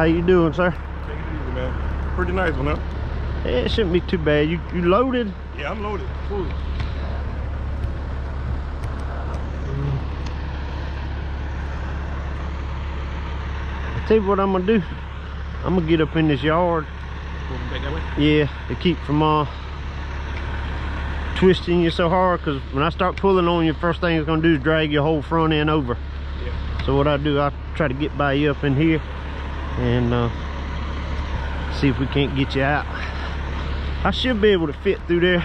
How you doing, sir? Take it easy, man. Pretty nice one, huh? Yeah, it shouldn't be too bad. You you loaded? Yeah, I'm loaded. Fully. I tell you what I'm gonna do. I'm gonna get up in this yard. Back that way? Yeah, to keep from uh twisting you so hard. Cause when I start pulling on you, first thing it's gonna do is drag your whole front end over. Yeah. So what I do, I try to get by you up in here and uh, see if we can't get you out. I should be able to fit through there.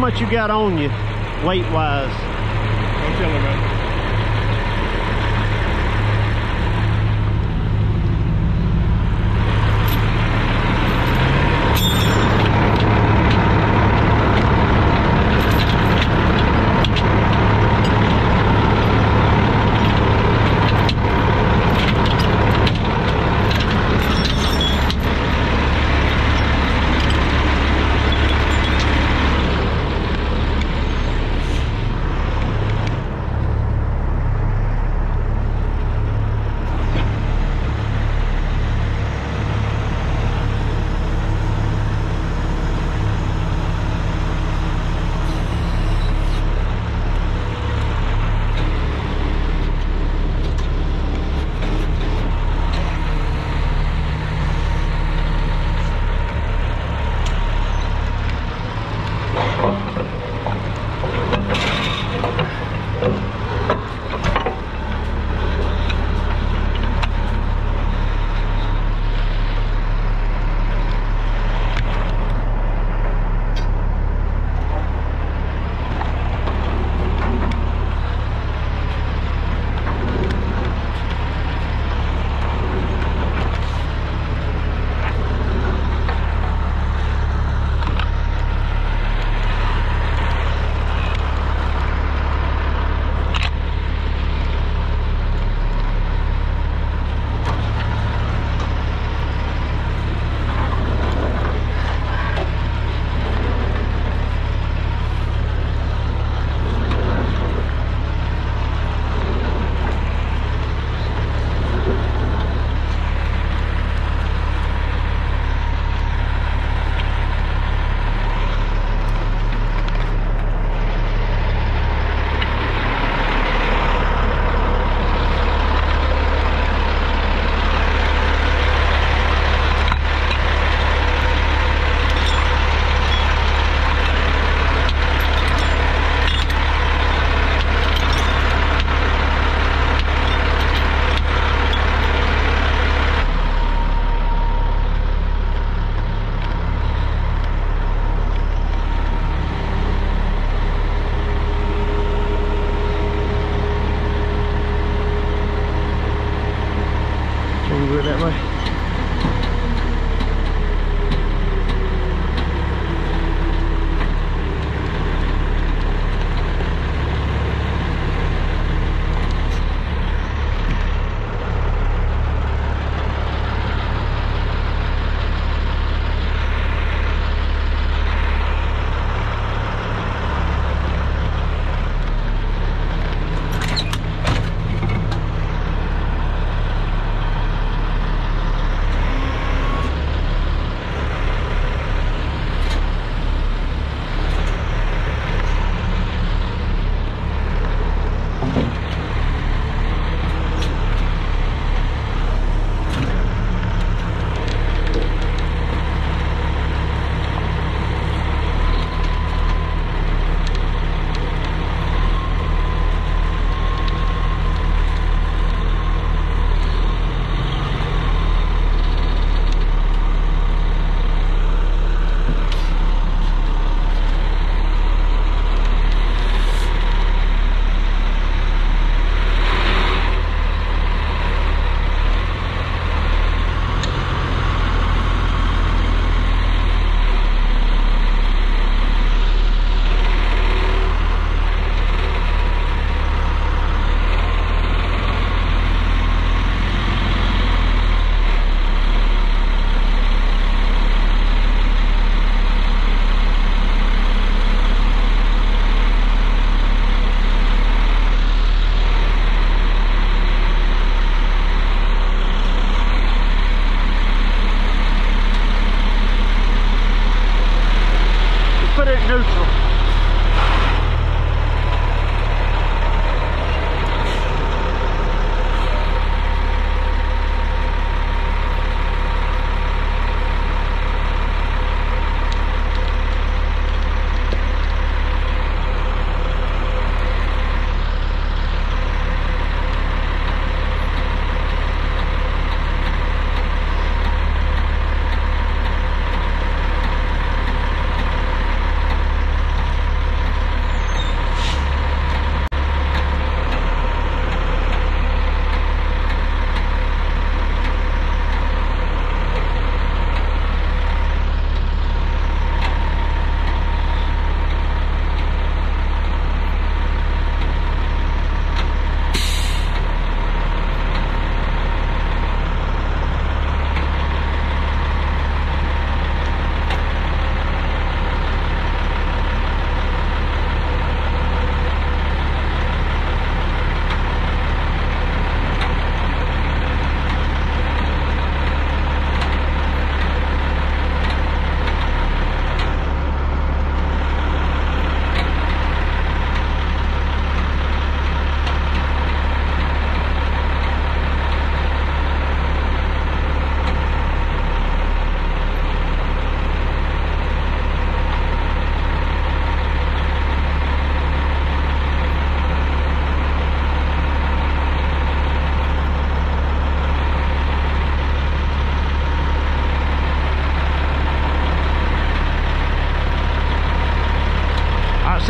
Much you got on you, weight wise?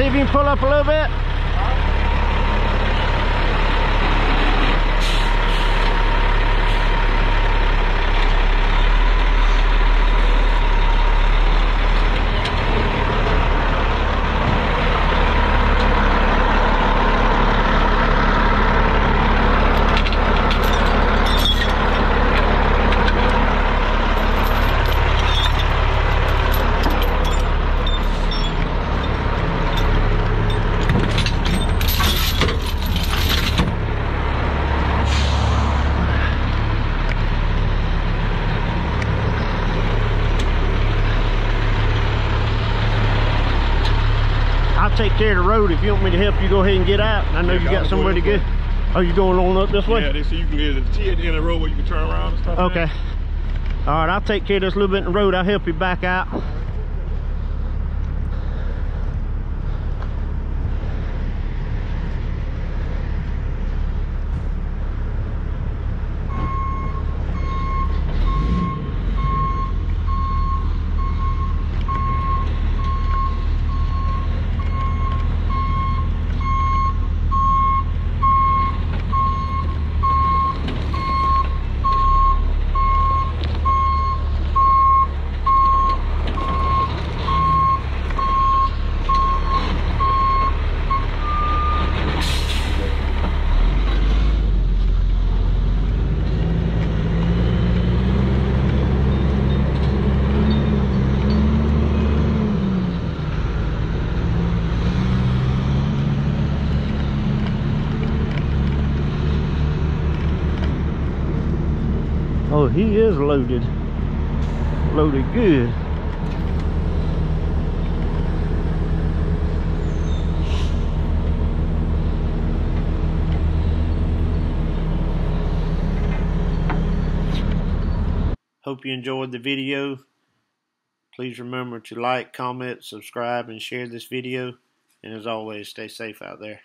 See if you can pull up a little bit. I'll take care of the road. If you want me to help you go ahead and get out. I know Yeah, you got somewhere to go. way. Oh, you going on up this way? Yeah, they say you can get a T at the end of the road where you can turn around and stuff. Okay. man. All right, I'll take care of this little bit in the road. I'll help you back out. Oh, he is loaded. Loaded good. Hope you enjoyed the video. Please remember to like, comment, subscribe, and share this video. And as always, stay safe out there.